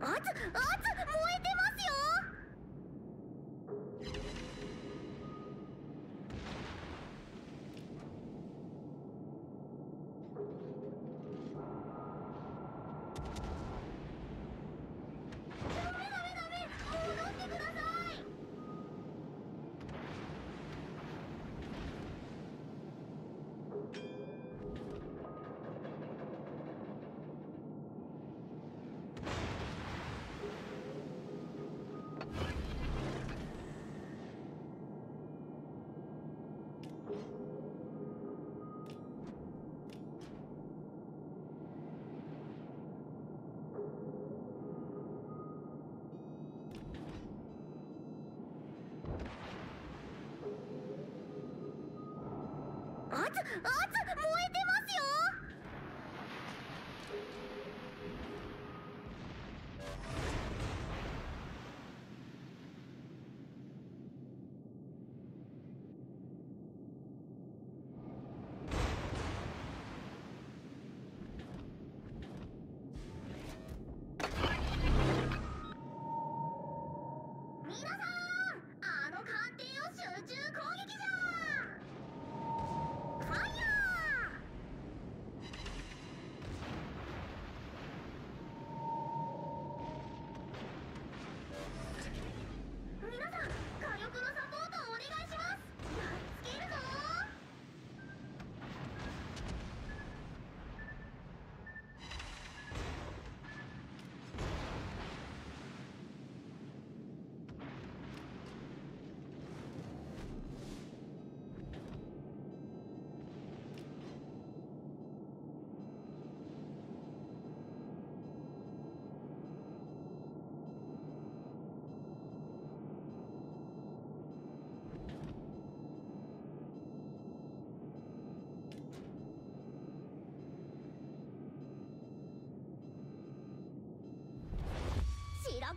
あっあつあ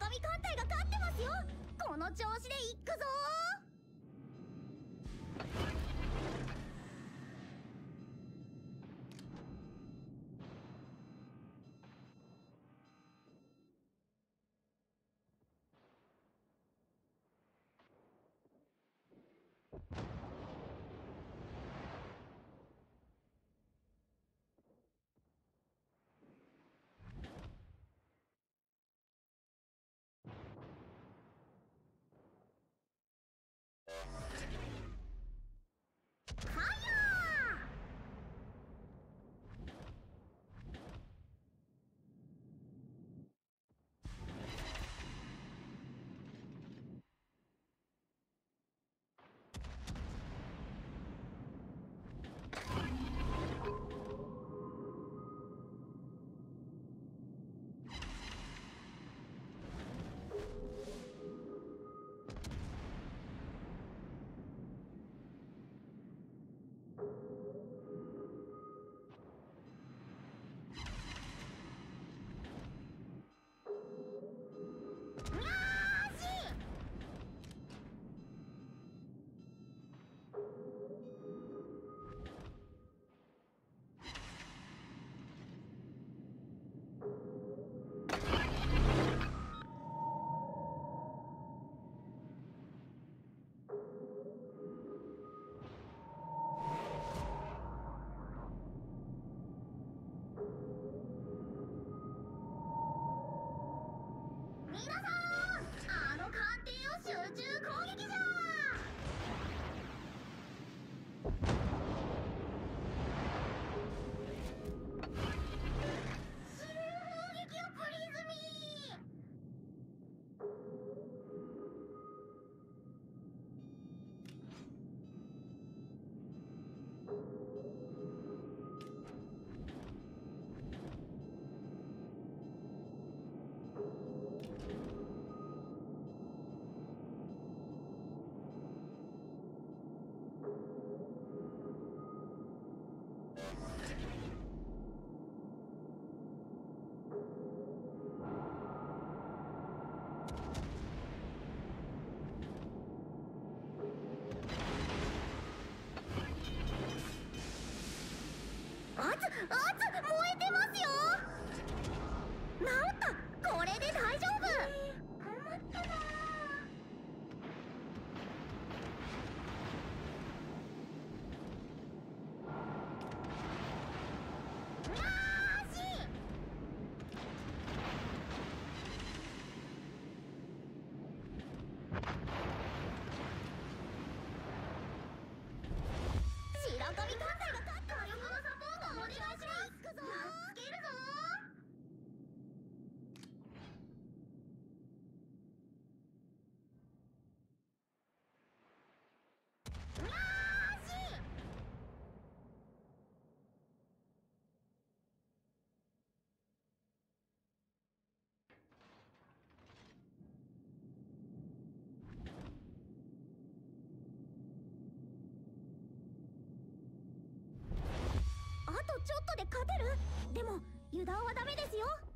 神艦隊が勝ってますよ。この調子で行くぞ皆さんあの艦艇を集中攻撃じゃプリズミび込たちょっとで勝てる。でも油断はダメですよ。